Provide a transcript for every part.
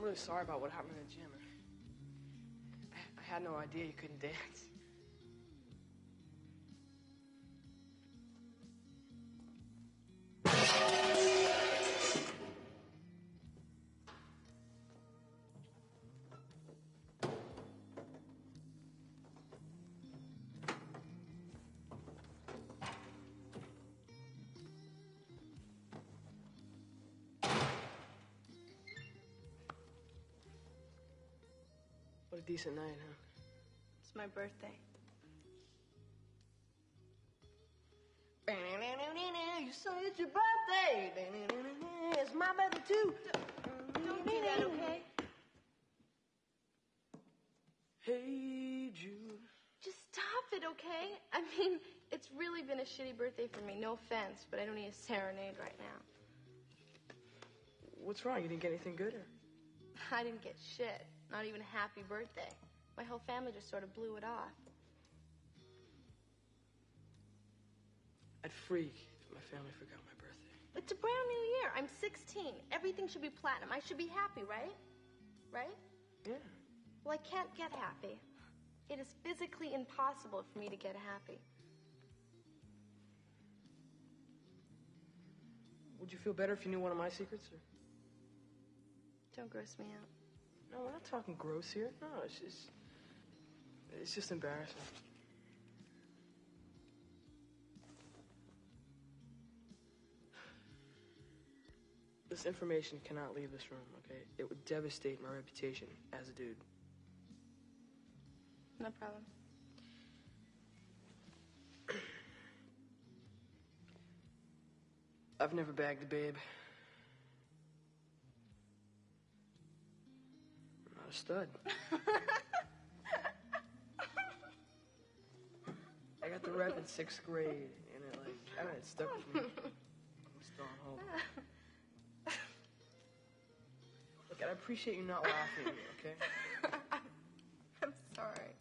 I'm really sorry about what happened in the gym. I, I had no idea you couldn't dance. A decent night, huh? It's my birthday. You say it's your birthday. It's my birthday too. Don't do that, okay? Hey, Jude. Just stop it, okay? I mean, it's really been a shitty birthday for me. No offense, but I don't need a serenade right now. What's wrong? You didn't get anything good, or? I didn't get shit. Not even a happy birthday. My whole family just sort of blew it off. I'd freak if my family forgot my birthday. It's a brand new year. I'm 16. Everything should be platinum. I should be happy, right? Right? Yeah. Well, I can't get happy. It is physically impossible for me to get happy. Would you feel better if you knew one of my secrets? Or? Don't gross me out. No, we're not talking gross here. No, it's just, it's just embarrassing. This information cannot leave this room, okay? It would devastate my reputation as a dude. No problem. I've never bagged a babe. A stud. I got the rep in sixth grade, and it like, I don't know, it stuck with me. I'm still hold. Look, I appreciate you not laughing at me, okay? I'm sorry.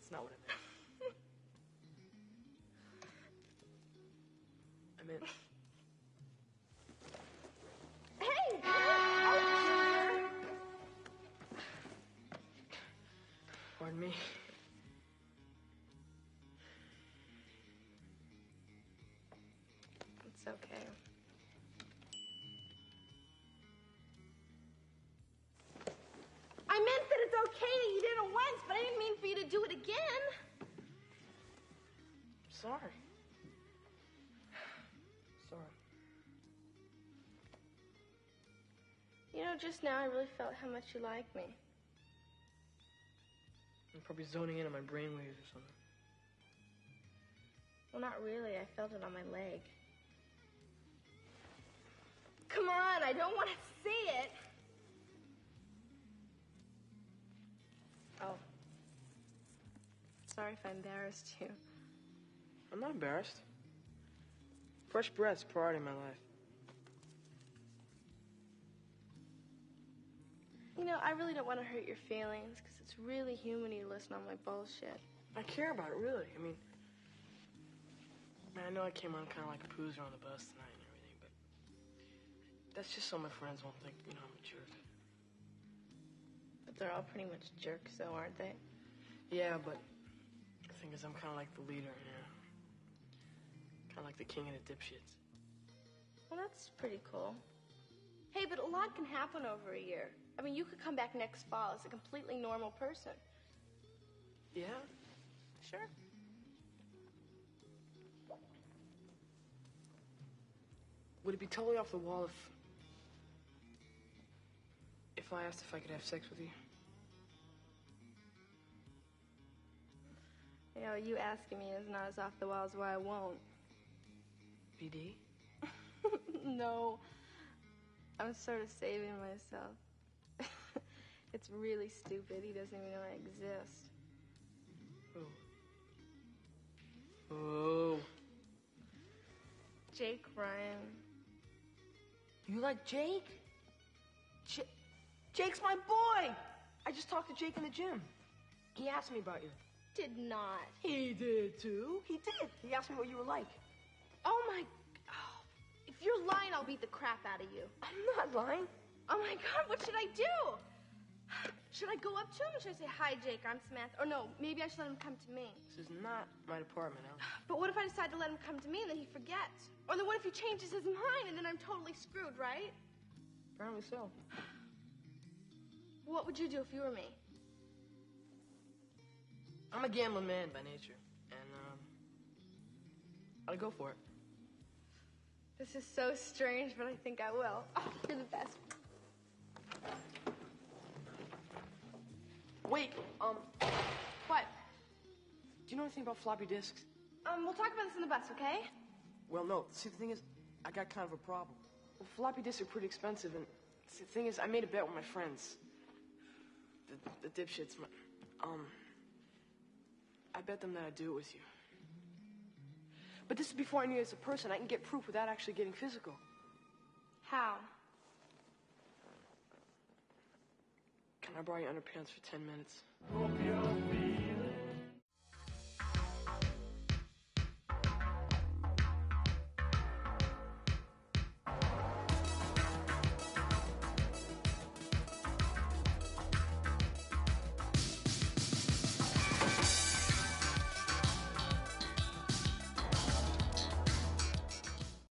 It's not what I meant. It's okay. I meant that it's okay that you did it once, but I didn't mean for you to do it again. Sorry. Sorry. You know, just now I really felt how much you like me. I'm probably zoning in on my brainwaves or something. Well, not really. I felt it on my leg. Come on, I don't want to see it. Oh. Sorry if I embarrassed you. I'm not embarrassed. Fresh breath's priority in my life. You know, I really don't want to hurt your feelings because it's really human to listen on my bullshit. I care about it, really. I mean, man, I know I came on kind of like a poozer on the bus tonight and everything, but that's just so my friends won't think, you know, I'm a jerk. But they're all pretty much jerks, though, aren't they? Yeah, but the thing is, I'm kind of like the leader, you know? Kind of like the king of the dipshits. Well, that's pretty cool. Hey, but a lot can happen over a year. I mean, you could come back next fall as a completely normal person. Yeah? Sure. Would it be totally off the wall if. If I asked if I could have sex with you? You know, you asking me is not as off the wall as why I won't. BD? no. I'm sort of saving myself. it's really stupid. He doesn't even know I exist. Oh. Oh. Jake Ryan. You like Jake? J- Jake's my boy! I just talked to Jake in the gym. He asked me about you. Did not. He did too. He did. He asked me what you were like. Oh my. Oh, if you're lying, I'll beat the crap out of you. I'm not lying. Oh my god, what should I do? Should I go up to him or should I say, Hi, Jake, I'm Samantha? Or no, maybe I should let him come to me. This is not my department, Al. But what if I decide to let him come to me and then he forgets? Or then what if he changes his mind and then I'm totally screwed, right? Apparently so. What would you do if you were me? I'm a gambling man by nature, and um, I'd go for it. This is so strange, but I think I will. Oh, you're the best. Wait, um, What? do you know anything about floppy disks? Um, we'll talk about this in the bus, okay? Well, no. See, the thing is, I got kind of a problem. Well, floppy disks are pretty expensive, and see, the thing is, I made a bet with my friends. The, the dipshits, um, I bet them that I'd do it with you. But this is before I knew you as a person. I can get proof without actually getting physical. How? Can I borrow your underpants for 10 minutes? Scorpio